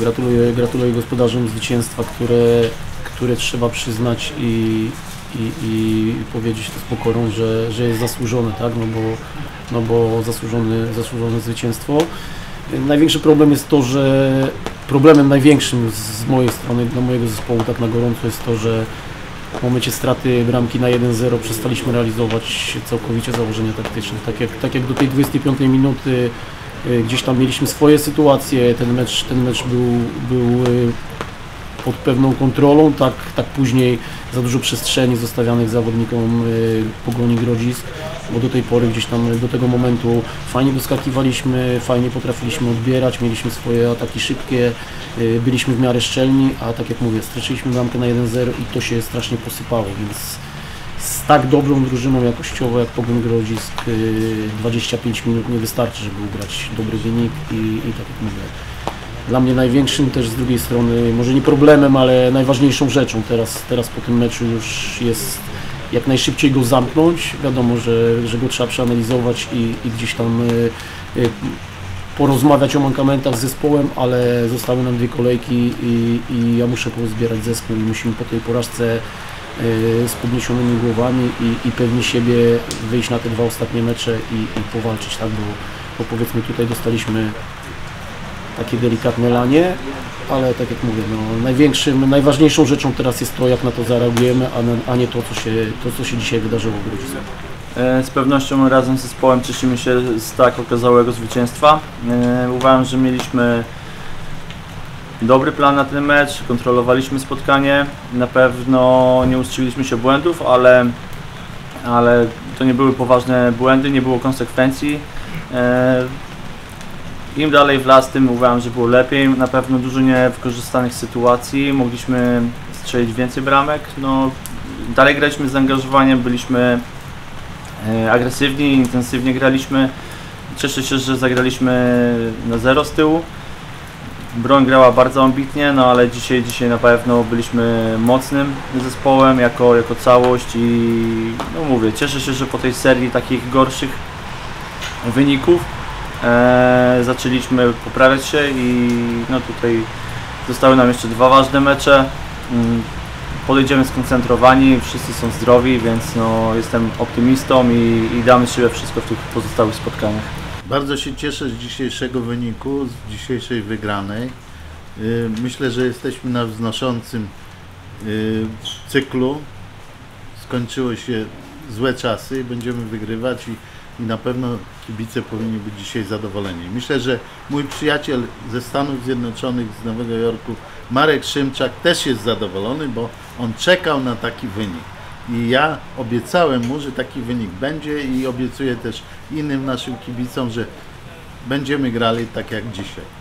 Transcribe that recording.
Gratuluję, gratuluję gospodarzom zwycięstwa, które, które trzeba przyznać i, i, i powiedzieć to z pokorą, że, że jest zasłużone, tak? no bo, no bo zasłużone, zasłużone zwycięstwo. Największy problem jest to, że problemem największym z mojej strony, dla mojego zespołu tak na gorąco jest to, że w momencie straty bramki na 1-0 przestaliśmy realizować całkowicie założenia taktyczne. Tak jak, tak jak do tej 25 minuty gdzieś tam mieliśmy swoje sytuacje, ten mecz, ten mecz był, był y, pod pewną kontrolą, tak, tak później za dużo przestrzeni zostawianych zawodnikom y, Pogoni Grodzisk, bo do tej pory gdzieś tam do tego momentu fajnie doskakiwaliśmy, fajnie potrafiliśmy odbierać, mieliśmy swoje ataki szybkie, byliśmy w miarę szczelni, a tak jak mówię, straciliśmy bramkę na 1-0 i to się strasznie posypało, więc tak dobrą drużyną jakościowo jak Pogoń Grodzisk y, 25 minut nie wystarczy, żeby ugrać dobry wynik i, i tak jak mówię, dla mnie największym też z drugiej strony, może nie problemem, ale najważniejszą rzeczą teraz, teraz po tym meczu już jest jak najszybciej go zamknąć. Wiadomo, że, że go trzeba przeanalizować i, i gdzieś tam y, y, porozmawiać o mankamentach z zespołem, ale zostały nam dwie kolejki i, i ja muszę pozbierać zespół i musimy po tej porażce y, z podniesionymi głowami i, i pewnie siebie wyjść na te dwa ostatnie mecze i, i powalczyć, tak, bo, bo powiedzmy tutaj dostaliśmy takie delikatne lanie, ale tak jak mówię, no, największym, najważniejszą rzeczą teraz jest to, jak na to zareagujemy, a, a nie to co, się, to, co się dzisiaj wydarzyło w Grodzisku. E, Z pewnością razem z zespołem cieszymy się z tak okazałego zwycięstwa. E, Uważam, że mieliśmy dobry plan na ten mecz, kontrolowaliśmy spotkanie. Na pewno nie ustrzeliliśmy się błędów, ale, ale to nie były poważne błędy, nie było konsekwencji. E, Im dalej w las, tym uważam, że było lepiej. Na pewno dużo niewykorzystanych sytuacji, mogliśmy strzelić więcej bramek. No, dalej graliśmy z zaangażowaniem, byliśmy e, agresywni, intensywnie graliśmy. Cieszę się, że zagraliśmy na zero z tyłu. Broń grała bardzo ambitnie, no ale dzisiaj, dzisiaj na pewno byliśmy mocnym zespołem jako, jako całość i no mówię, cieszę się, że po tej serii takich gorszych wyników e, zaczęliśmy poprawiać się i no tutaj zostały nam jeszcze dwa ważne mecze. Mm, Podejdziemy skoncentrowani, wszyscy są zdrowi, więc no, jestem optymistą i, i damy siebie wszystko w tych pozostałych spotkaniach. Bardzo się cieszę z dzisiejszego wyniku, z dzisiejszej wygranej. Y, Myślę, że jesteśmy na wznoszącym y, cyklu. Skończyły się złe czasy, będziemy wygrywać i, i na pewno kibice powinni być dzisiaj zadowoleni. Myślę, że mój przyjaciel ze Stanów Zjednoczonych, z Nowego Jorku, Marek Szymczak też jest zadowolony, bo on czekał na taki wynik. I ja obiecałem mu, że taki wynik będzie i obiecuję też innym naszym kibicom, że będziemy grali tak jak dzisiaj.